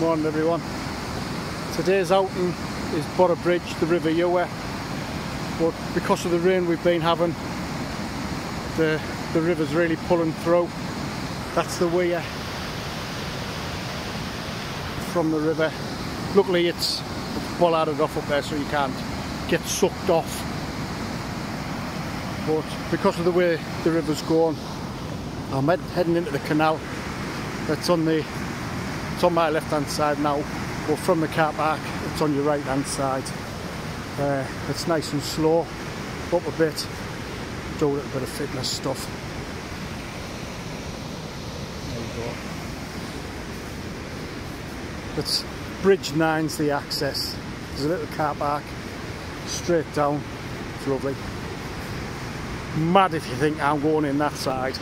Morning everyone. Today's outing is Boroughbridge, the River Ure. But because of the rain we've been having, the, the river's really pulling through. That's the weir uh, from the river. Luckily it's, it's bollarded off up there so you can't get sucked off. But because of the way the river's going, I'm heading into the canal that's on the it's on my left hand side now but from the car park it's on your right hand side. Uh, it's nice and slow up a bit do a little bit of fitness stuff. There you go. It's bridge 9's the access. There's a little car park straight down. It's lovely. Mad if you think I'm going in that side